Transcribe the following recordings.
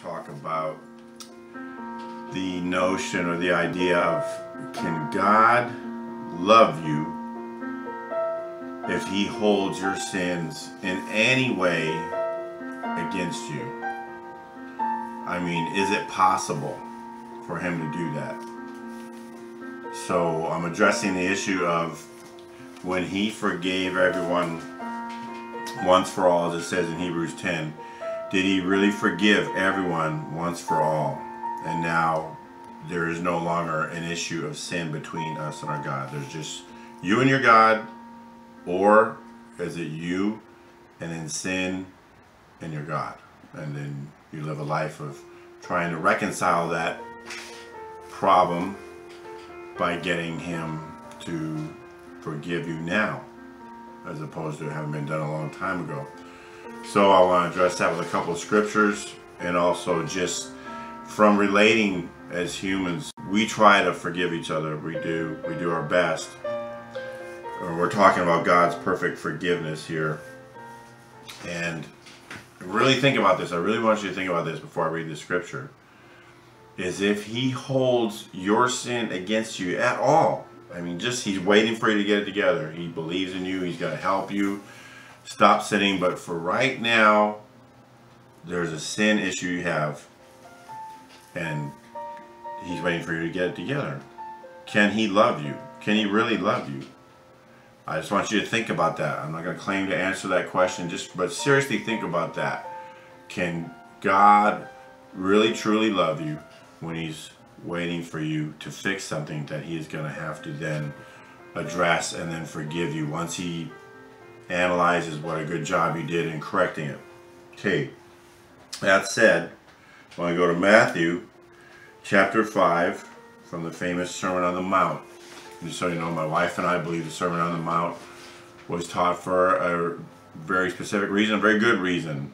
talk about the notion or the idea of can God love you if he holds your sins in any way against you? I mean, is it possible for him to do that? So I'm addressing the issue of when he forgave everyone once for all, as it says in Hebrews 10, did he really forgive everyone once for all? And now there is no longer an issue of sin between us and our God. There's just you and your God, or is it you and then sin and your God? And then you live a life of trying to reconcile that problem by getting him to forgive you now as opposed to having been done a long time ago. So I want to address that with a couple of scriptures and also just from relating as humans, we try to forgive each other. We do. We do our best. We're talking about God's perfect forgiveness here. And really think about this. I really want you to think about this before I read the scripture. Is if he holds your sin against you at all, I mean, just he's waiting for you to get it together. He believes in you. He's going to help you stop sinning. But for right now, there's a sin issue you have, and he's waiting for you to get it together. Can he love you? Can he really love you? I just want you to think about that. I'm not going to claim to answer that question, just but seriously think about that. Can God really truly love you when he's waiting for you to fix something that he is going to have to then address and then forgive you once he analyzes what a good job you did in correcting it. Okay, that said, I to go to Matthew chapter 5 from the famous Sermon on the Mount. Just so you know, my wife and I believe the Sermon on the Mount was taught for a very specific reason, a very good reason.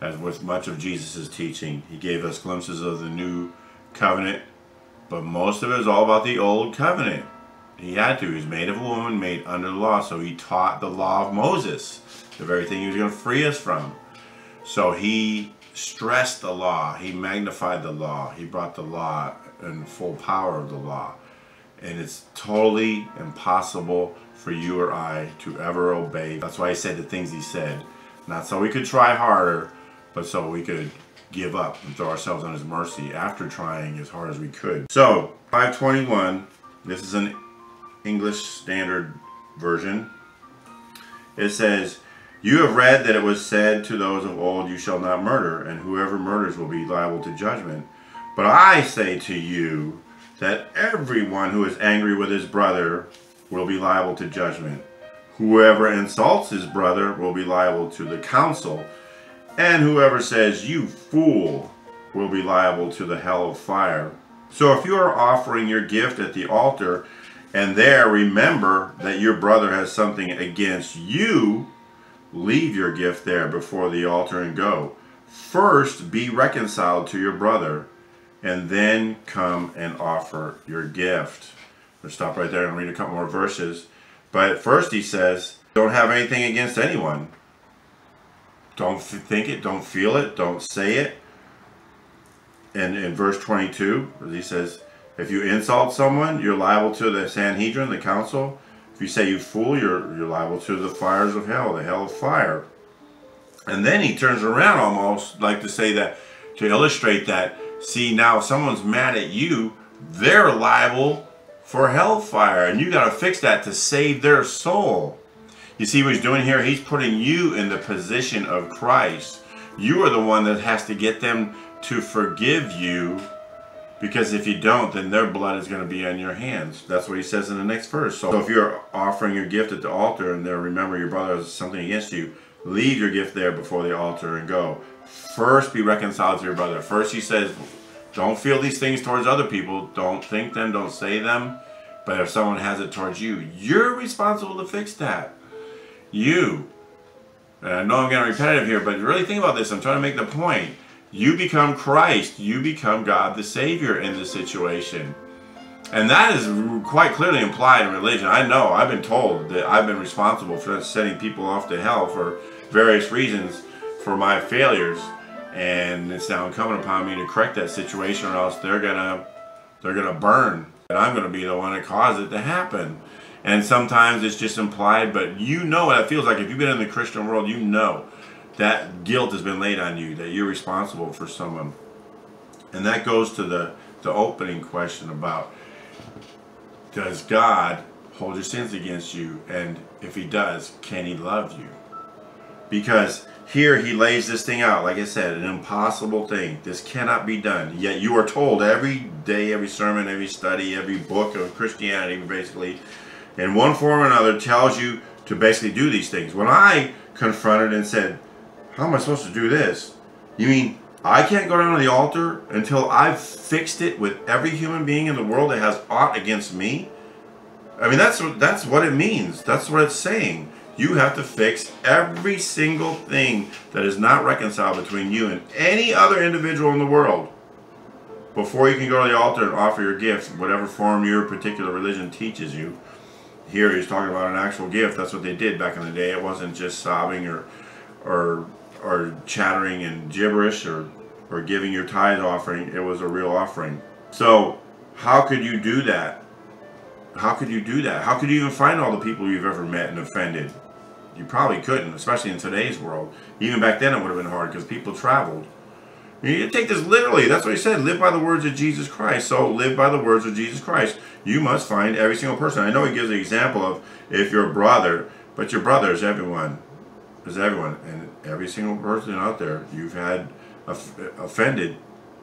As with much of Jesus' teaching, he gave us glimpses of the new covenant but most of it is all about the old covenant. He had to. He was made of a woman, made under the law. So he taught the law of Moses, the very thing he was going to free us from. So he stressed the law. He magnified the law. He brought the law in full power of the law. And it's totally impossible for you or I to ever obey. That's why he said the things he said. Not so we could try harder, but so we could give up and throw ourselves on his mercy after trying as hard as we could. So, 521, this is an English Standard Version. It says, You have read that it was said to those of old, You shall not murder, and whoever murders will be liable to judgment. But I say to you that everyone who is angry with his brother will be liable to judgment. Whoever insults his brother will be liable to the council and whoever says, You fool, will be liable to the hell of fire. So if you are offering your gift at the altar, and there remember that your brother has something against you, leave your gift there before the altar and go. First be reconciled to your brother, and then come and offer your gift. We'll stop right there and read a couple more verses. But first he says, don't have anything against anyone. Don't think it, don't feel it, don't say it. And in verse 22, he says, if you insult someone, you're liable to the Sanhedrin, the council. If you say you fool, you're, you're liable to the fires of hell, the hell of fire. And then he turns around almost like to say that, to illustrate that, see now if someone's mad at you, they're liable for hellfire. And you got to fix that to save their soul. You see what he's doing here? He's putting you in the position of Christ. You are the one that has to get them to forgive you because if you don't, then their blood is going to be on your hands. That's what he says in the next verse. So if you're offering your gift at the altar and there remember your brother has something against you, leave your gift there before the altar and go. First be reconciled to your brother. First he says, don't feel these things towards other people. Don't think them, don't say them. But if someone has it towards you, you're responsible to fix that you, and I know I'm getting repetitive here, but really think about this. I'm trying to make the point. You become Christ. You become God the Savior in this situation. And that is quite clearly implied in religion. I know, I've been told that I've been responsible for sending people off to hell for various reasons for my failures. and it's now incumbent upon me to correct that situation, or else they're gonna they're gonna burn, and I'm gonna be the one that caused it to happen. And sometimes it's just implied, but you know what it feels like. If you've been in the Christian world, you know that guilt has been laid on you, that you're responsible for someone. And that goes to the, the opening question about does God hold your sins against you? And if he does, can he love you? Because here he lays this thing out, like I said, an impossible thing. This cannot be done. Yet you are told every day, every sermon, every study, every book of Christianity, basically, in one form or another, tells you to basically do these things. When I confronted and said, how am I supposed to do this? You mean I can't go down to the altar until I've fixed it with every human being in the world that has aught against me? I mean, that's what, that's what it means. That's what it's saying. You have to fix every single thing that is not reconciled between you and any other individual in the world before you can go to the altar and offer your gifts, whatever form your particular religion teaches you. Here he's talking about an actual gift. That's what they did back in the day. It wasn't just sobbing or or or chattering and gibberish or or giving your tithe offering. It was a real offering. So how could you do that? How could you do that? How could you even find all the people you've ever met and offended? You probably couldn't, especially in today's world. Even back then it would have been hard because people traveled. You take this literally. That's what he said. Live by the words of Jesus Christ. So live by the words of Jesus Christ. You must find every single person. I know he gives an example of if your brother, but your brother is everyone. Everyone. And every single person out there you've had offended,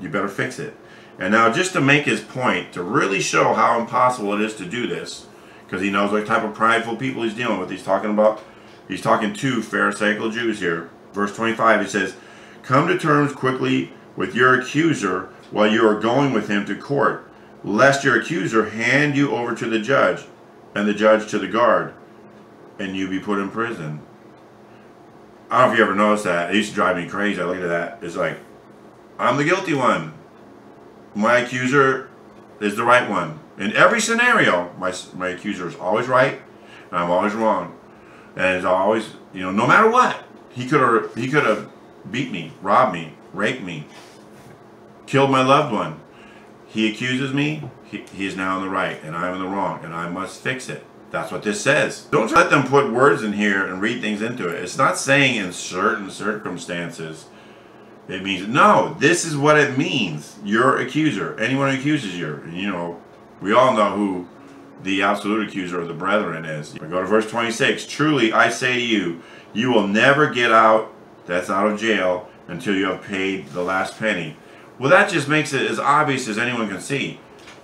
you better fix it. And now just to make his point, to really show how impossible it is to do this, because he knows what type of prideful people he's dealing with. He's talking about, he's talking to Pharisaical Jews here. Verse 25, he says, Come to terms quickly with your accuser while you are going with him to court, lest your accuser hand you over to the judge, and the judge to the guard, and you be put in prison. I don't know if you ever noticed that. It used to drive me crazy. I look at that. It's like, I'm the guilty one. My accuser is the right one. In every scenario, my, my accuser is always right, and I'm always wrong. And it's always, you know, no matter what, he could have he could have beat me, robbed me, raped me, killed my loved one. He accuses me, he, he is now in the right, and I'm in the wrong, and I must fix it. That's what this says. Don't let them put words in here and read things into it. It's not saying in certain circumstances. It means, no, this is what it means. Your accuser, anyone who accuses you, you know, we all know who the absolute accuser of the brethren is. Go to verse 26. Truly, I say to you, you will never get out, that's out of jail, until you have paid the last penny. Well, that just makes it as obvious as anyone can see.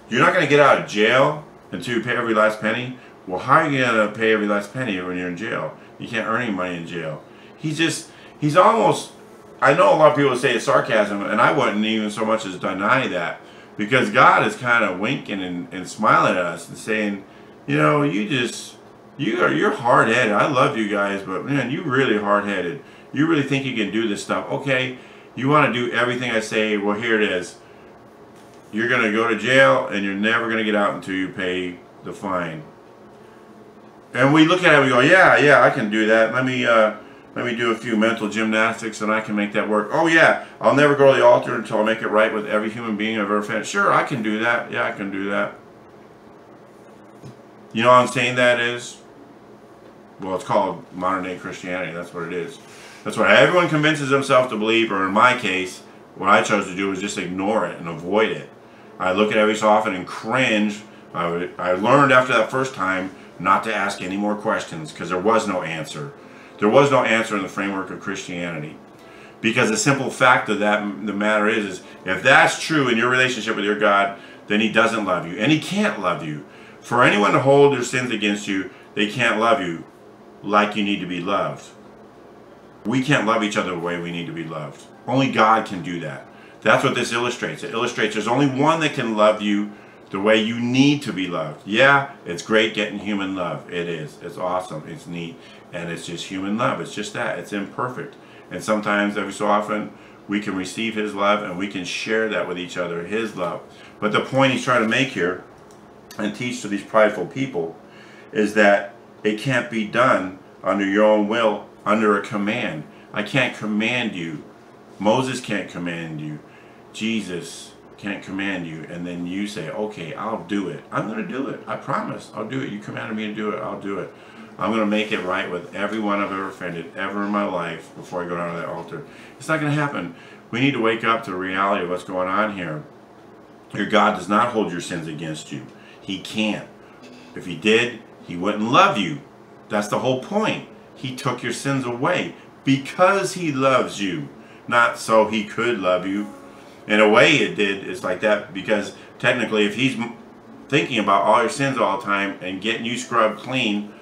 You're not going to get out of jail until you pay every last penny. Well, how are you going to pay every last penny when you're in jail? You can't earn any money in jail. He's just, he's almost, I know a lot of people say it's sarcasm, and I wouldn't even so much as deny that. Because God is kind of winking and, and smiling at us and saying, you know, you just, you are, you're hard-headed. I love you guys, but man, you really hard-headed. You really think you can do this stuff. Okay, you want to do everything I say. Well, here it is. You're going to go to jail, and you're never going to get out until you pay the fine. And we look at it and we go, yeah, yeah, I can do that. Let me uh, let me do a few mental gymnastics and I can make that work. Oh yeah, I'll never go to the altar until I make it right with every human being I've ever offended. Sure, I can do that. Yeah, I can do that. You know what I'm saying that is? Well, it's called modern day Christianity. That's what it is. That's what everyone convinces themselves to believe, or in my case, what I chose to do was just ignore it and avoid it. I look at it every so often and cringe. I, I learned after that first time not to ask any more questions because there was no answer. There was no answer in the framework of Christianity. Because the simple fact of that the matter is, is if that's true in your relationship with your God, then he doesn't love you. And he can't love you. For anyone to hold their sins against you, they can't love you like you need to be loved. We can't love each other the way we need to be loved. Only God can do that. That's what this illustrates. It illustrates there's only one that can love you the way you need to be loved. Yeah, it's great getting human love. It is. It's awesome. It's neat. And it's just human love. It's just that. It's imperfect. And sometimes, every so often, we can receive his love and we can share that with each other, his love. But the point he's trying to make here and teach to these prideful people is that it can't be done under your own will, under a command. I can't command you Moses can't command you. Jesus can't command you. And then you say, okay, I'll do it. I'm going to do it. I promise. I'll do it. You commanded me to do it. I'll do it. I'm going to make it right with everyone I've ever offended ever in my life before I go down to that altar. It's not going to happen. We need to wake up to the reality of what's going on here. Your God does not hold your sins against you. He can't. If he did, he wouldn't love you. That's the whole point. He took your sins away because he loves you, not so he could love you. In a way, it did. It's like that because technically, if he's thinking about all your sins all the time and getting you scrubbed clean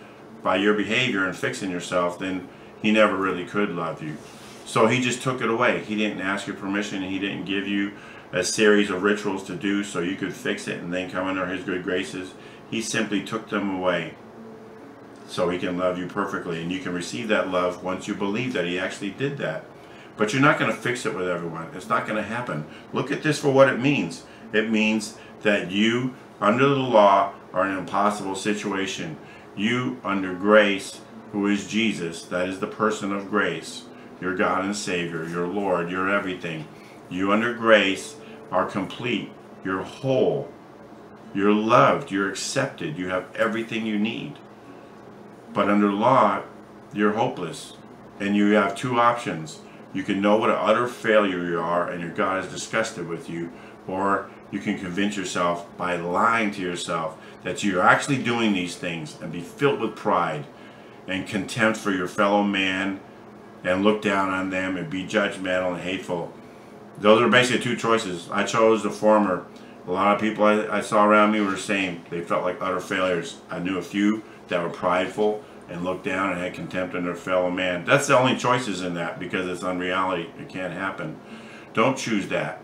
by your behavior and fixing yourself, then he never really could love you. So he just took it away. He didn't ask your permission. He didn't give you a series of rituals to do so you could fix it and then come under his good graces. He simply took them away so he can love you perfectly. And you can receive that love once you believe that he actually did that. But you're not going to fix it with everyone. It's not going to happen. Look at this for what it means. It means that you, under the law, are in an impossible situation. You, under grace, who is Jesus, that is the person of grace, your God and Savior, your Lord, your everything. You, under grace, are complete. You're whole. You're loved. You're accepted. You have everything you need. But under law, you're hopeless. And you have two options. You can know what an utter failure you are and your God is disgusted with you, or you can convince yourself by lying to yourself that you're actually doing these things and be filled with pride and contempt for your fellow man and look down on them and be judgmental and hateful. Those are basically two choices. I chose the former. A lot of people I, I saw around me were the same. They felt like utter failures. I knew a few that were prideful and looked down and had contempt on their fellow man. That's the only choices in that because it's unreality. It can't happen. Don't choose that.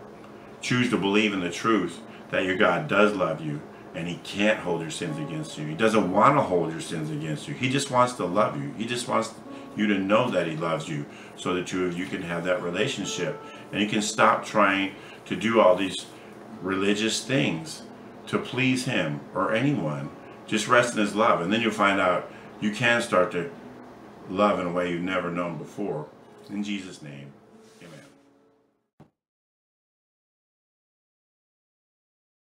Choose to believe in the truth that your God does love you and he can't hold your sins against you. He doesn't want to hold your sins against you. He just wants to love you. He just wants you to know that he loves you so that of you can have that relationship and you can stop trying to do all these religious things to please him or anyone. Just rest in his love and then you'll find out you can start to love in a way you've never known before. In Jesus' name.